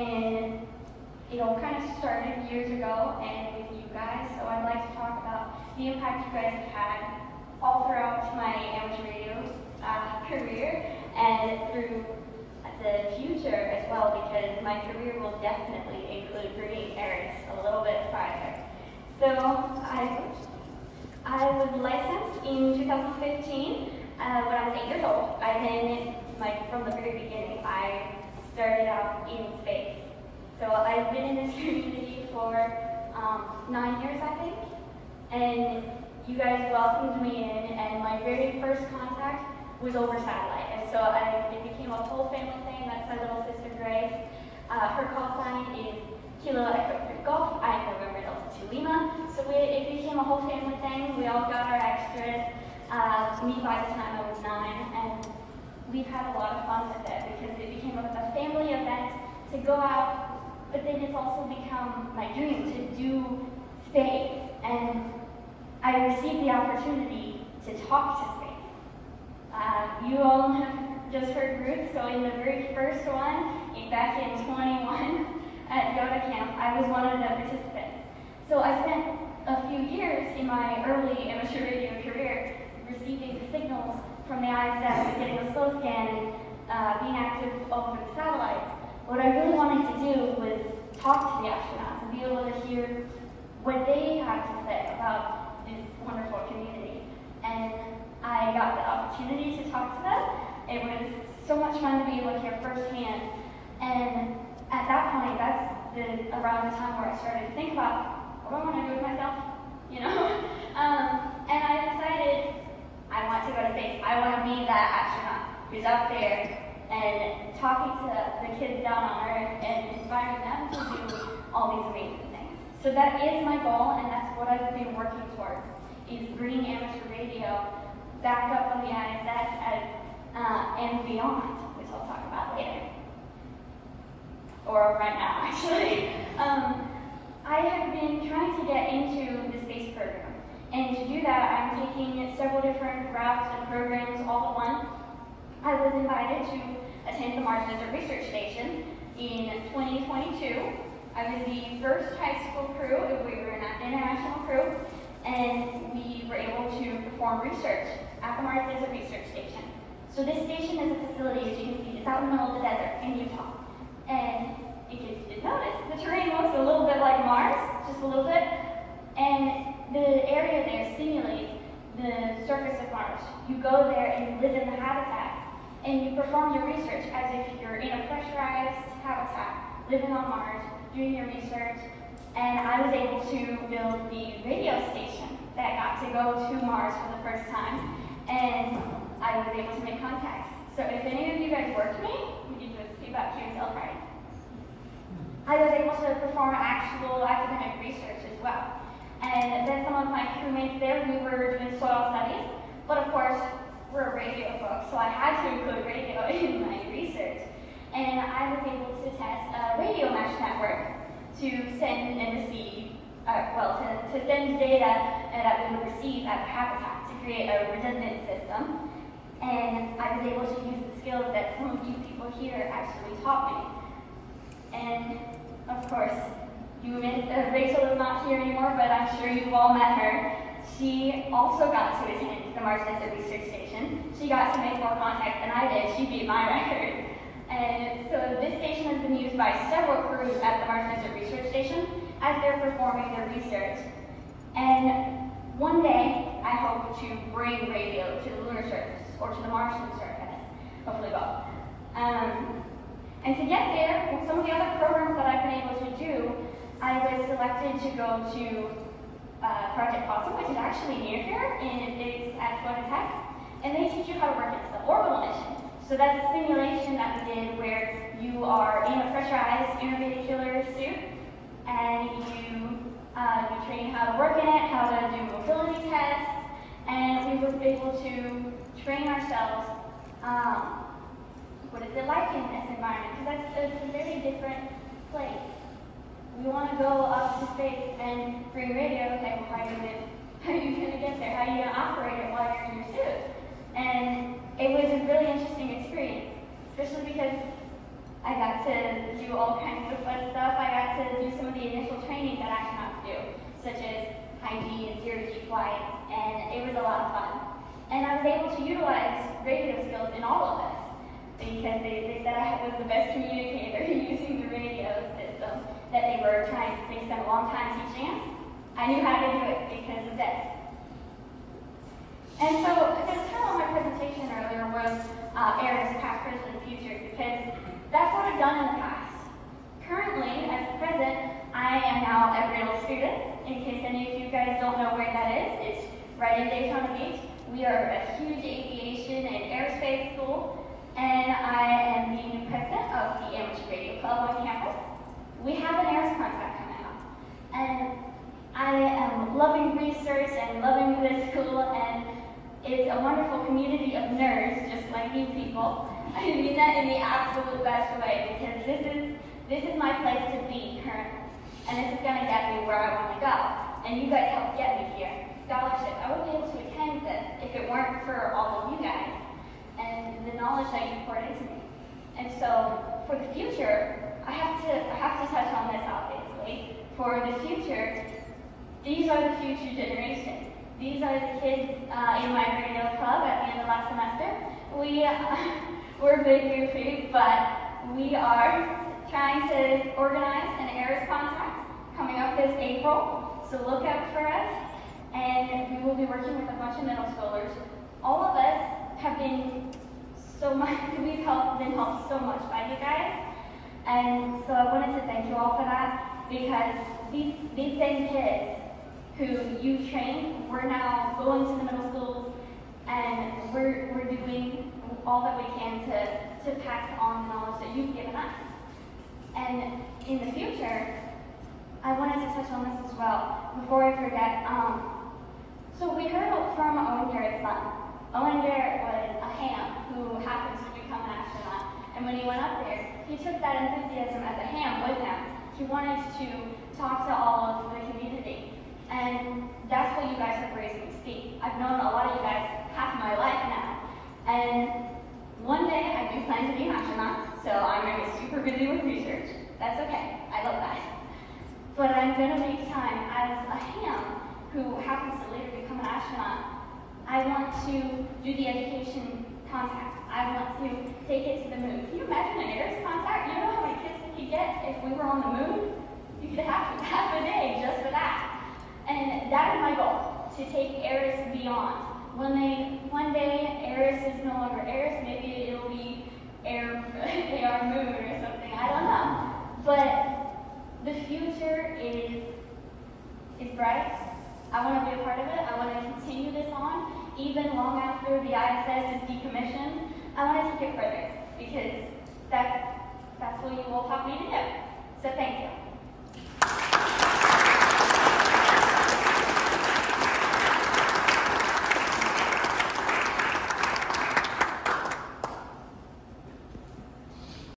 and it all kind of started years ago and with you guys, so I'd like to talk about the impact you guys have had all throughout my amateur radio uh, career and through the future as well because my career will definitely include bringing ARISS a little bit farther. So I, I was licensed in 2015 uh, when I was eight years old. I've been, like, from the very beginning, started out in space. So I've been in this community for um, nine years, I think, and you guys welcomed me in, and my very first contact was over satellite. And so I, it became a whole family thing. That's my little sister Grace. Uh, her call sign is Kilo Echo Golf. I November Delta 2 Lima. So we, it became a whole family thing. We all got our extras. Uh, me by the time I was nine, and we've had a lot of fun with it because it became a, a family event to go out, but then it's also become my dream to do space. And I received the opportunity to talk to space. Uh, you all have just heard Ruth, so in the very first one, back in 21 at YOTA Camp, I was one of the participants. So I spent a few years in my early amateur radio career receiving the signals from the ISS, getting a slow scan, and uh, being active over the satellites. What I really wanted to do was talk to the astronauts and be able to hear what they had to say about this wonderful community. And I got the opportunity to talk to them. It was so much fun to be able to hear firsthand. And at that point, that's the, around the time where I started to think about, what I want to do with myself? You know? um, and I decided I want to go to space. I want to be that astronaut up there and talking to the kids down on Earth and inspiring them to do all these amazing things. So that is my goal, and that's what I've been working towards, is bringing amateur radio back up on the ISS as, uh, and beyond, which I'll talk about later. Or right now, actually. Um, I have been trying to get into the space program. And to do that, I'm taking several different routes and programs all at once. I was invited to attend the Mars Desert Research Station in 2022. I was the first high school crew, we were an international crew, and we were able to perform research at the Mars Desert Research Station. So this station is a facility, as you can see, it's out in the middle of the desert in Utah. And case you didn't notice, the terrain looks a little bit like Mars, just a little bit. And the area there simulates the surface of Mars. You go there and you live in the habitat, and you perform your research as if you're in a pressurized habitat, living on Mars, doing your research. And I was able to build the radio station that got to go to Mars for the first time and I was able to make contacts. So if any of you guys work with me, you just keep up to yourself, right? I was able to perform actual academic research as well. And then some of my crewmates there, we were doing soil studies, but of course, we're a radio book, so I had to include radio in my research. And I was able to test a radio mesh network to send and receive, uh, well, to, to send data that we would receive the habitat to create a redundant system. And I was able to use the skills that some of you people here actually taught me. And of course, you uh, Rachel is not here anymore, but I'm sure you've all met her. She also got to attend the Mars Desert Research Station. She got to make more contacts than I did. She beat my record. And so this station has been used by several crews at the Mars Desert Research Station as they're performing their research. And one day, I hope to bring radio to the lunar surface or to the Martian surface, hopefully both. Um, and to get there, with some of the other programs that I've been able to do, I was selected to go to uh, Project PoSSUM, which is actually near here, and it's at Florida Tech, and they teach you how to work in the orbital mission. So that's a simulation that we did where you are in a pressurized intravehicular suit, and you uh, we trained how to work in it, how to do mobility tests, and we were able to train ourselves um, what is it like in this environment, because that's it's a very different place. We want to go up to space and bring radio, okay, well, you going to how are you going to get there? How are you going to operate it while you're in your suit? And it was a really interesting experience, especially because I got to do all kinds of fun stuff. I got to do some of the initial training that I astronauts do, such as high G and zero G flights, and it was a lot of fun. And I was able to utilize radio skills in all of this because they, they said I was the best communicator using the radio system that they were trying, to spent a long time teaching us. I knew how to do it because of this. And so the title of my presentation earlier was uh, ARISS, Past, Present, and Future because that's what I've done in the past. Currently, as present, I am now a Riddle student. In case any of you guys don't know where that is, it's right in Daytona Beach. We are a huge aviation and aerospace school, and I am the new president of the Amateur Radio Club on campus. We have an ARISS contract coming up, and I am loving research and loving this school, and it's a wonderful community of nerds, just like you people. I mean that in the absolute best way because this is this is my place to be currently. And this is gonna get me where I want to go. And you guys helped get me here. Scholarship. I wouldn't be able to attend this if it weren't for all of you guys and the knowledge that you poured into me. And so for the future, I have to I have to touch on this obviously. For the future, these are the future generation. These are the kids uh, in my radio club at the end of last semester. We uh, we're big goofy, but we are trying to organize an ARISS contract coming up this April, so look out for us. And we will be working with a bunch of middle schoolers. All of us have been so much, we've helped, been helped so much by you guys. And so I wanted to thank you all for that because these, these same kids who you trained, we're now going to the middle schools and we're, we're doing all that we can to, to pass on the knowledge that you've given us. And in the future, I wanted to touch on this as well, before I forget. Um, so we heard from Owen Garriott's son. Owen Garriott was a ham who happens to become an astronaut. And when he went up there, he took that enthusiasm as a ham with him. He wanted to talk to all of the community. And that's what you guys have raised me to be. I've known a lot of you guys half my life now. And one day I do plan to be an astronaut, so I'm going to be super busy with research. That's okay. I love that. But I'm going to make time as a ham who happens to later become an astronaut. I want to do the education contact. I want to take it to the moon. Can you imagine an ARISS contact? You know how many kids we could get if we were on the moon? You could have half a day just for that. And that is my goal, to take ARISS beyond when they one day ARISS is no longer ARISS, maybe it'll be Air AR Moon or something. I don't know. But the future is is bright. I want to be a part of it. I want to continue this on, even long after the ISS is decommissioned. I want to take it further because that's that's what you all taught me to do. So thank you.